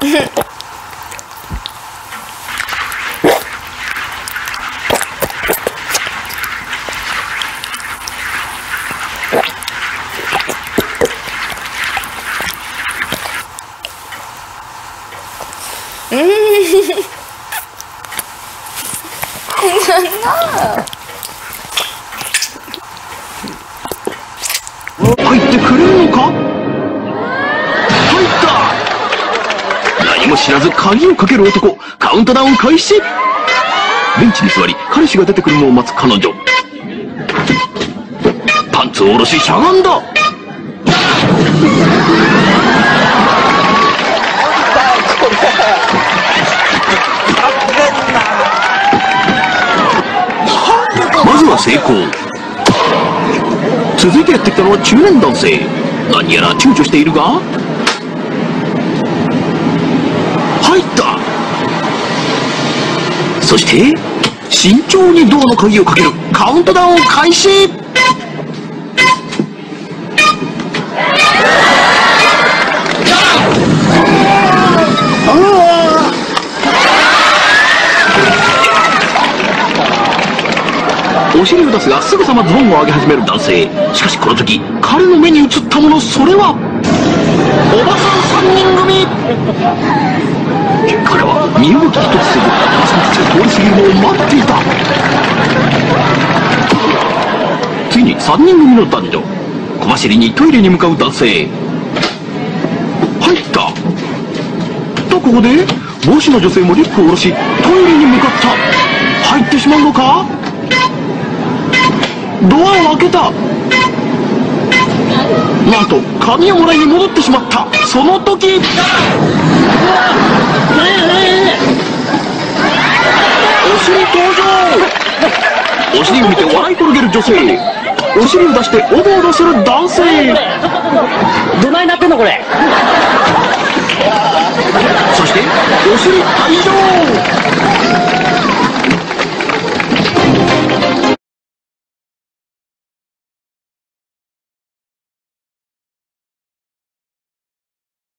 Okay. 入ってくれるのか？入った。何も知らず鍵をかける男。カウントダウン開始。ベンチに座り彼氏が出てくるのを待つ彼女。パンツを下ろししゃがんだまずは成功。続いてやってきたのは中年男性。何やら躊躇しているが入った。そして慎重にドアの鍵をかけるカウントダウンを開始。お尻を出すがすぐさまズボンを上げ始める男性。しかしこの時彼の目に映ったものそれはおばさん3人組。彼は身動き一つせずガスが通り過ぎるのを待っていた。次に3人組の男女小走りにトイレに向かう男性。入った。とここで帽子の女性もリュックを下ろしトイレに向かった。入ってしまうのか？ドアを開けた。なんと鍵をもらいに戻ってしまった。その時。お尻登場お尻を見て笑い転げる女性。お尻を出しておどおどする男性。どないなってんのこれ。そしてお尻退場